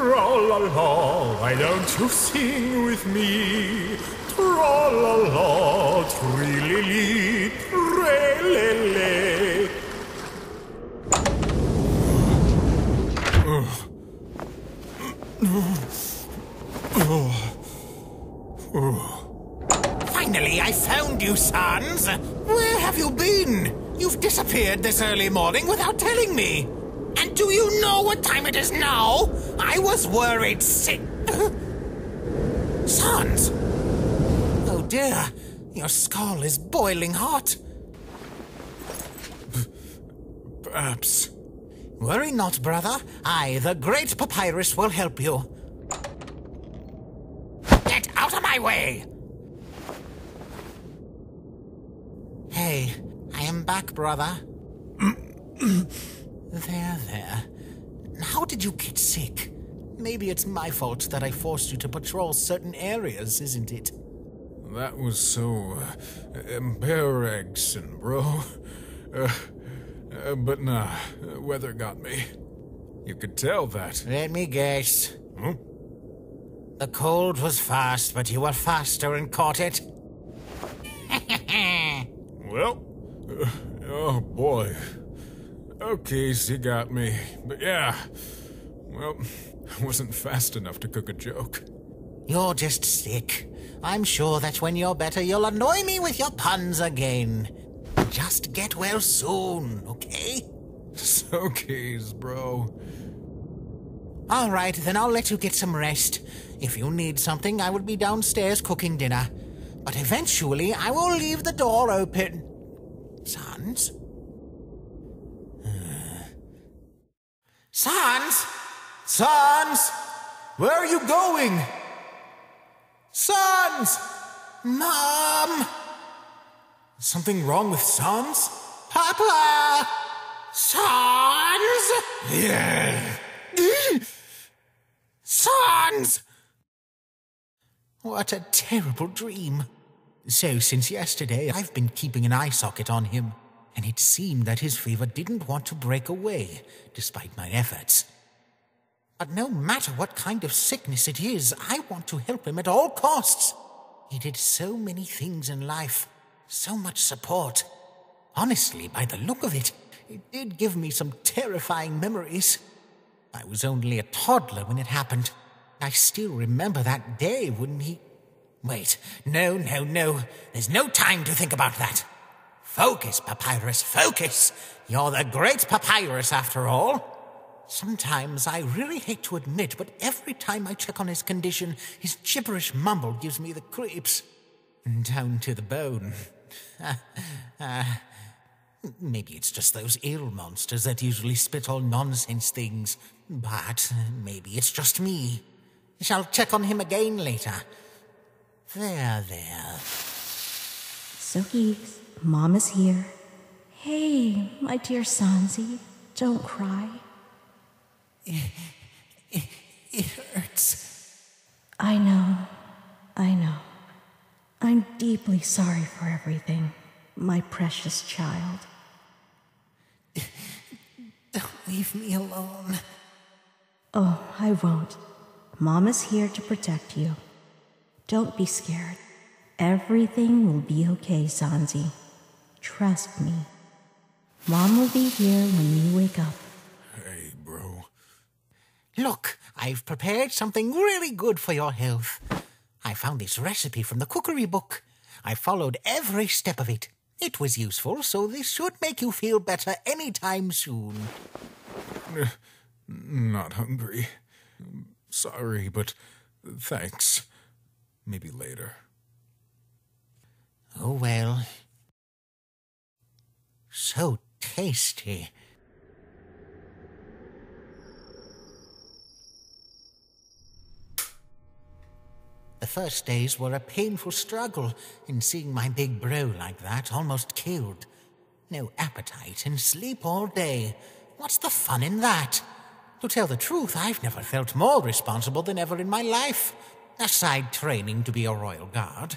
Tra-la-la, why don't you sing with me? Tra-la-la, tri-li-li. Finally, I found you, Sans. Where have you been? You've disappeared this early morning without telling me. And do you know what time it is now? I was worried sick. Sans! Oh dear, your skull is boiling hot. Perhaps. Worry not, brother. I, the great papyrus, will help you. Get out of my way! Hey, I am back, brother. there, there. How did you get sick? Maybe it's my fault that I forced you to patrol certain areas, isn't it? That was so uh, embarrassing, bro. Uh, uh, but nah, weather got me. You could tell that. Let me guess. Hmm? The cold was fast, but you were faster and caught it. Well, uh, oh boy. Okay, she got me. But yeah, well, I wasn't fast enough to cook a joke. You're just sick. I'm sure that when you're better, you'll annoy me with your puns again. Just get well soon, okay? Sokies, bro. All right, then I'll let you get some rest. If you need something, I will be downstairs cooking dinner. But eventually, I will leave the door open. Sans? Sans? Sans? Where are you going? Sans! Mom! Something wrong with Sans? Papa! Sans! Yeah. Sans! What a terrible dream. So, since yesterday, I've been keeping an eye socket on him, and it seemed that his fever didn't want to break away, despite my efforts. But no matter what kind of sickness it is, I want to help him at all costs. He did so many things in life, so much support. Honestly, by the look of it, it did give me some terrifying memories. I was only a toddler when it happened. I still remember that day when he. Wait, no, no, no. There's no time to think about that. Focus, Papyrus, focus. You're the great Papyrus, after all. Sometimes I really hate to admit, but every time I check on his condition, his gibberish mumble gives me the creeps. Down to the bone. uh, maybe it's just those ill monsters that usually spit all nonsense things. But maybe it's just me. I shall check on him again later. There, there. Sokies, Mom is here. Hey, my dear Sanzi, don't cry. It hurts. I know, I know. I'm deeply sorry for everything, my precious child. Don't leave me alone. Oh, I won't. Mom is here to protect you. Don't be scared. Everything will be okay, Sanzi. Trust me. Mom will be here when you wake up. Hey, bro. Look, I've prepared something really good for your health. I found this recipe from the cookery book. I followed every step of it. It was useful, so this should make you feel better any time soon. Not hungry. Sorry, but thanks. Maybe later. Oh well. So tasty. The first days were a painful struggle, in seeing my big bro like that almost killed. No appetite and sleep all day. What's the fun in that? To tell the truth, I've never felt more responsible than ever in my life, aside training to be a royal guard.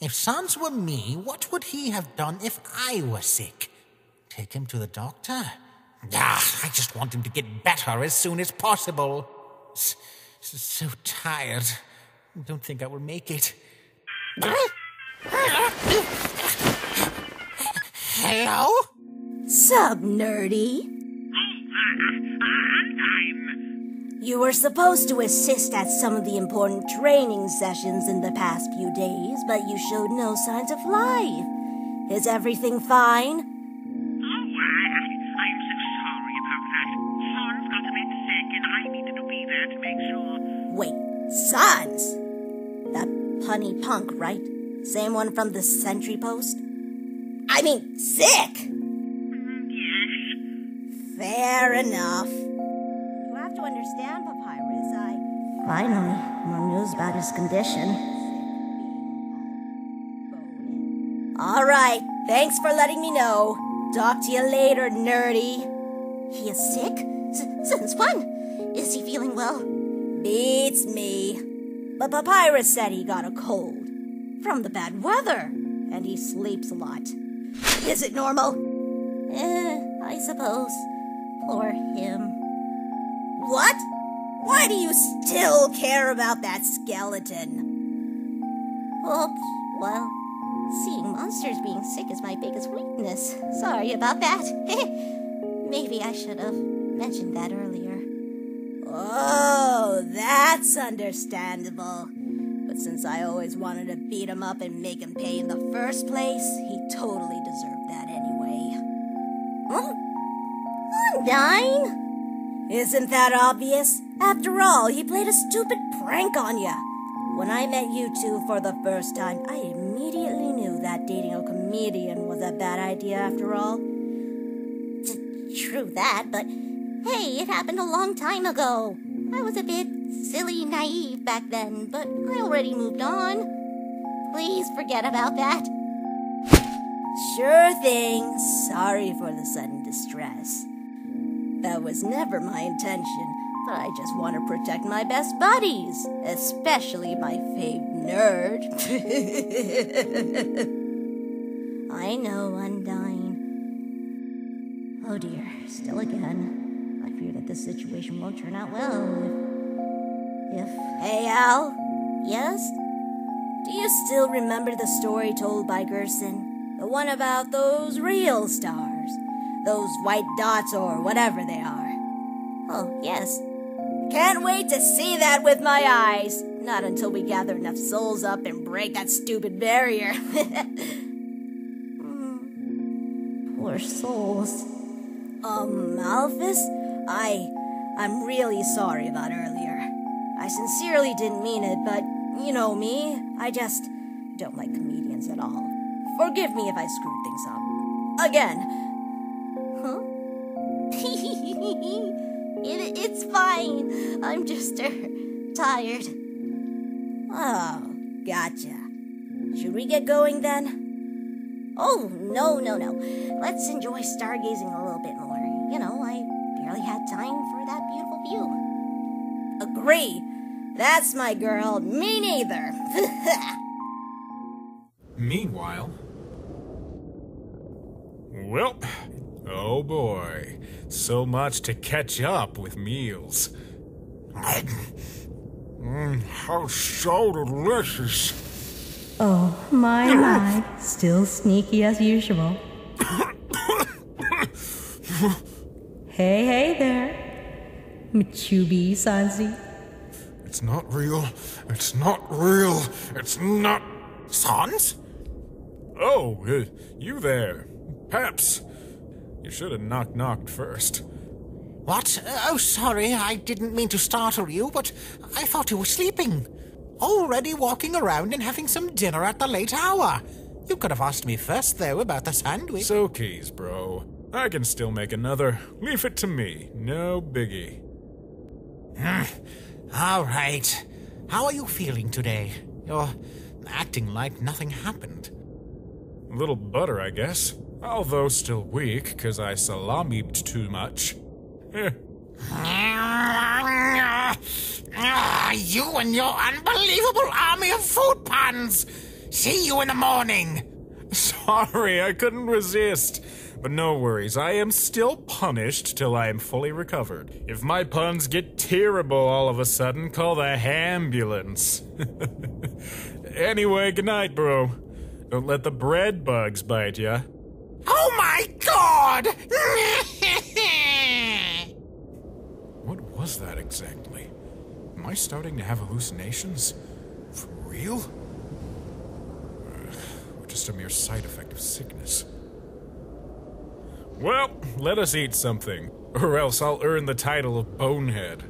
If Sans were me, what would he have done if I were sick? Take him to the doctor? Ah, I just want him to get better as soon as possible. S- so tired. Don't think I will make it. Hello? Sub nerdy. You were supposed to assist at some of the important training sessions in the past few days, but you showed no signs of life. Is everything fine? Punny punk, right? Same one from the sentry post? I mean, sick! Yes. Fair enough. You have to understand, Papyrus, I. Finally, more news about his condition. All right, thanks for letting me know. Talk to you later, nerdy. He is sick? S- since when? Is he feeling well? Beats me. But Papyrus said he got a cold. From the bad weather. And he sleeps a lot. Is it normal? Eh, I suppose. Poor him. What? Why do you still care about that skeleton? Oops, well, seeing monsters being sick is my biggest weakness. Sorry about that. Maybe I should have mentioned that earlier. Oh, that's understandable. But since I always wanted to beat him up and make him pay in the first place, he totally deserved that anyway. Oh, huh? Undyne? Isn't that obvious? After all, he played a stupid prank on you. When I met you two for the first time, I immediately knew that dating a comedian was a bad idea after all. T- true that, but hey, it happened a long time ago. I was a bit silly, naive back then, but I already moved on. Please forget about that. Sure thing. Sorry for the sudden distress. That was never my intention, but I just want to protect my best buddies, especially my fave nerd. I know, Undyne. Oh dear, still again. This situation won't turn out well if. if. Hey, Al? Yes? Do you still remember the story told by Gerson? The one about those real stars? Those white dots or whatever they are? Oh, yes. Can't wait to see that with my eyes. Not until we gather enough souls up and break that stupid barrier. Hmm. Poor souls. Um, Alphys, I. I'm really sorry about earlier. I sincerely didn't mean it, but you know me. I just don't like comedians at all. Forgive me if I screwed things up. Again. Huh? it, it's fine. I'm just uh, tired. Oh, gotcha. Should we get going then? Oh, no, no, no. Let's enjoy stargazing Agree. That's my girl. Me neither. Meanwhile. Well, oh boy. So much to catch up with meals. Mm, how so delicious. Oh, my, my. Still sneaky as usual. hey, hey there. Michubi Sanzi. It's not real. It's not real. It's not. Sans? Oh, uh, you there. Peps. You should have knock knocked first. What? Oh, sorry, I didn't mean to startle you, but I thought you were sleeping. Already walking around and having some dinner at the late hour. You could have asked me first, though, about the sandwich. So keys, bro. I can still make another. Leave it to me. No biggie. All right. How are you feeling today? You're acting like nothing happened. A little butter, I guess. Although still weak, 'cause I salamied too much. You and your unbelievable army of food puns! See you in the morning! Sorry, I couldn't resist. But no worries, I am still punished till I am fully recovered. If my puns get terrible all of a sudden, call the ambulance. anyway, good night, bro. Don't let the bread bugs bite ya. Oh my god! What was that exactly? Am I starting to have hallucinations? For real? Just a mere side effect of sickness? Well, let us eat something, or else I'll earn the title of Bonehead.